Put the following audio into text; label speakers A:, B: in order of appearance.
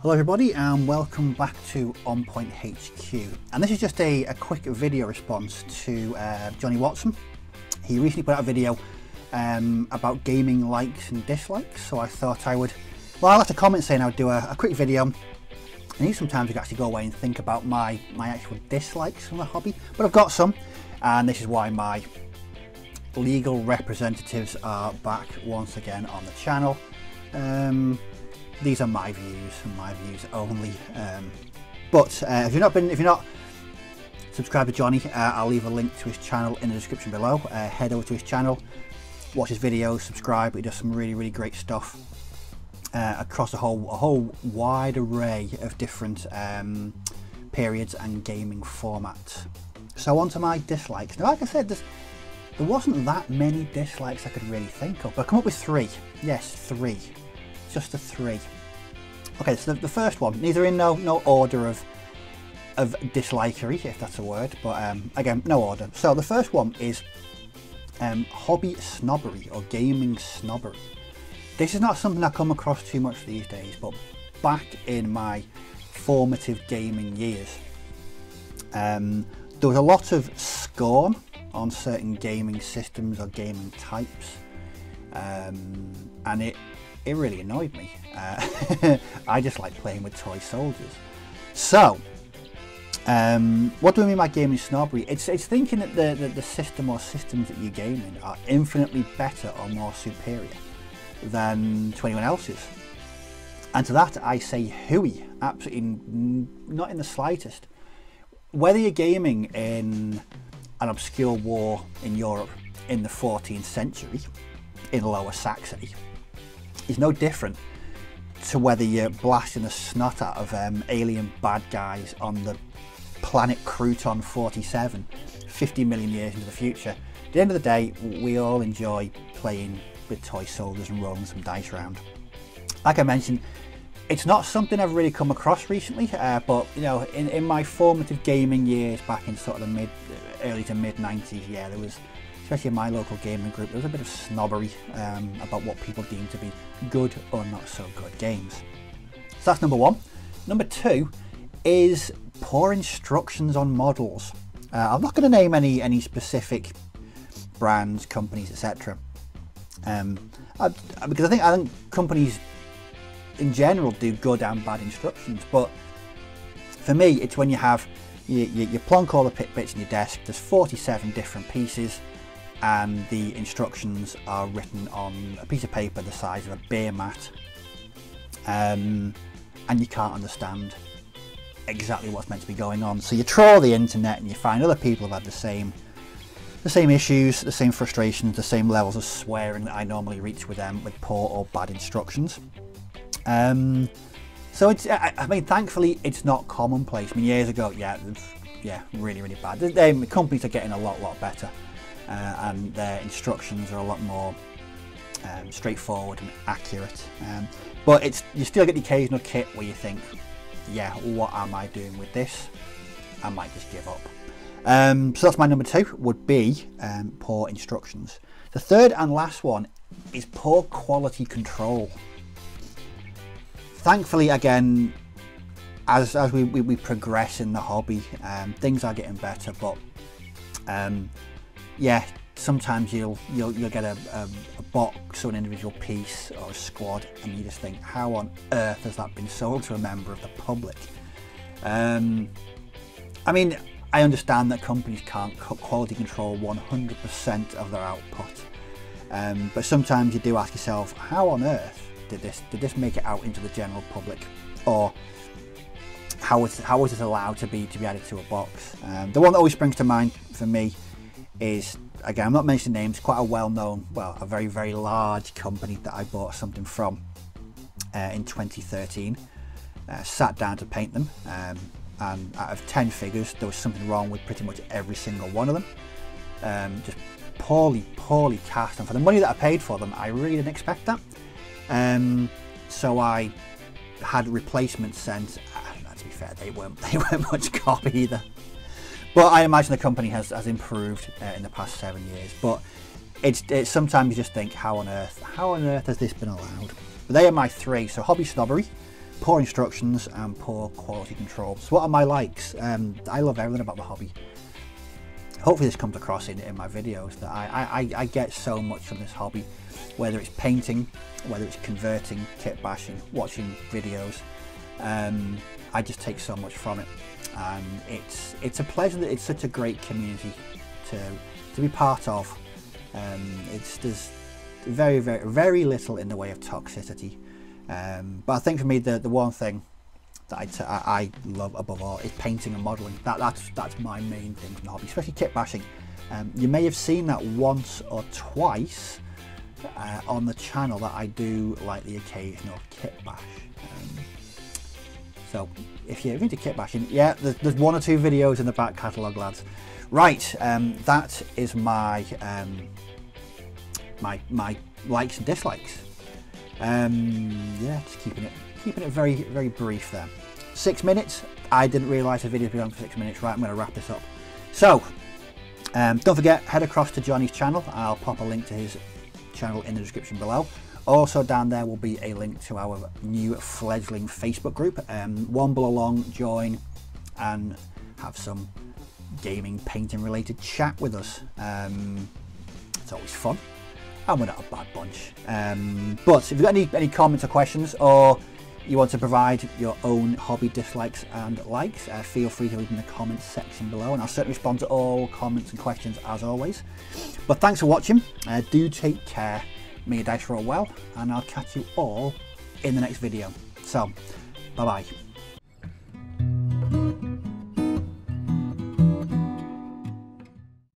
A: Hello everybody and welcome back to On Point HQ and this is just a, a quick video response to uh, Jonny Watson. He recently put out a video um, about gaming likes and dislikes so I thought I would, well I left a comment saying I would do a, a quick video I need some time to actually go away and think about my, my actual dislikes from the hobby but I've got some and this is why my legal representatives are back once again on the channel. Um, these are my views and my views only. Um, but uh, if you've not been, if you're not subscribed to Jonny, uh, I'll leave a link to his channel in the description below. Uh, head over to his channel, watch his videos, subscribe. He does some really, really great stuff uh, across a whole, a whole wide array of different um, periods and gaming formats. So on to my dislikes. Now, like I said, there wasn't that many dislikes I could really think of, but I come up with three. Yes, three just a three. Okay, so the, the first one, neither in no no order of of dislikery, if that's a word, but um, again, no order. So the first one is um, hobby snobbery or gaming snobbery. This is not something I come across too much these days, but back in my formative gaming years, um, there was a lot of scorn on certain gaming systems or gaming types, um, and it it really annoyed me. Uh, I just like playing with toy soldiers. So, um, what do I mean by gaming snobbery? It's, it's thinking that the, the, the system or systems that you're gaming are infinitely better or more superior than to anyone else's. And to that I say hooey, absolutely not in the slightest. Whether you're gaming in an obscure war in Europe in the 14th century, in Lower Saxony, is no different to whether you're blasting the snot out of um, alien bad guys on the planet Crouton 47 50 million years into the future. At the end of the day, we all enjoy playing with toy soldiers and rolling some dice around. Like I mentioned, it's not something I've really come across recently, uh, but you know, in, in my formative gaming years back in sort of the mid, early to mid 90s, yeah, there was especially in my local gaming group, there was a bit of snobbery um, about what people deem to be good or not so good games. So that's number one. Number two is poor instructions on models. Uh, I'm not going to name any any specific brands, companies, etc. Um, because I think I think companies in general do good and bad instructions, but for me, it's when you have you, you, you plonk all the pit bits in your desk. There's 47 different pieces and the instructions are written on a piece of paper the size of a beer mat. Um, and you can't understand exactly what's meant to be going on. So you trawl the internet and you find other people have had the same the same issues the same frustrations the same levels of swearing that I normally reach with them with poor or bad instructions. Um, so it's I, I mean thankfully it's not commonplace. I mean years ago yeah yeah really really bad. The, the companies are getting a lot lot better and their instructions are a lot more um, straightforward and accurate. Um, but it's you still get the occasional kit where you think, yeah, what am I doing with this? I might just give up. Um, so that's my number two, would be um, poor instructions. The third and last one is poor quality control. Thankfully, again, as, as we, we, we progress in the hobby, um, things are getting better, but um, yeah, sometimes you'll you'll, you'll get a, a, a, box or an individual piece or a squad and you just think how on earth has that been sold to a member of the public? Um, I mean I understand that companies can't quality control 100% of their output um, but sometimes you do ask yourself how on earth did this did this make it out into the general public? Or how was how was it allowed to be to be added to a box? Um, the one that always springs to mind for me is again I'm not mentioning names quite a well-known well a very very large company that I bought something from uh, in 2013 uh, sat down to paint them um, and out of 10 figures there was something wrong with pretty much every single one of them. Um, just poorly poorly cast and for the money that I paid for them I really didn't expect that. Um, so I had replacements sent uh, to be fair they weren't they weren't much copy either but I imagine the company has, has improved uh, in the past seven years. But it's, it's sometimes you just think, how on earth, how on earth has this been allowed? But they are my three. So hobby snobbery, poor instructions and poor quality control. So what are my likes? Um, I love everything about the hobby. Hopefully this comes across in, in my videos that I, I, I get so much from this hobby, whether it's painting, whether it's converting, kit bashing, watching videos. Um, I just take so much from it and it's it's a pleasure that it's such a great community to to be part of. Um, it's there's very very very little in the way of toxicity, um, but I think for me the the one thing that I, I love above all is painting and modelling. That that's that's my main thing the hobby, especially kit bashing. Um, you may have seen that once or twice uh, on the channel that I do like the occasional kit bash. Um, so if you're into kit bashing, yeah, there's, there's, one or two videos in the back catalogue, lads. Right, um, that is my um, my my likes and dislikes. Um, yeah, just keeping it keeping it very very brief there. Six minutes. I didn't realise the video would be on for six minutes. Right, I'm going to wrap this up. So, um, don't forget, head across to Jonny's channel. I'll pop a link to his channel in the description below. Also down there will be a link to our new fledgling Facebook group. Um, womble along, join and have some gaming, painting related chat with us. Um, it's always fun and we're not a bad bunch. Um, but if you've got any, any comments or questions or you want to provide your own hobby dislikes and likes, uh, feel free to leave in the comments section below and I'll certainly respond to all comments and questions as always. But thanks for watching, uh, do take care Your dice roll well, and I'll catch you all in the next video. So, bye bye.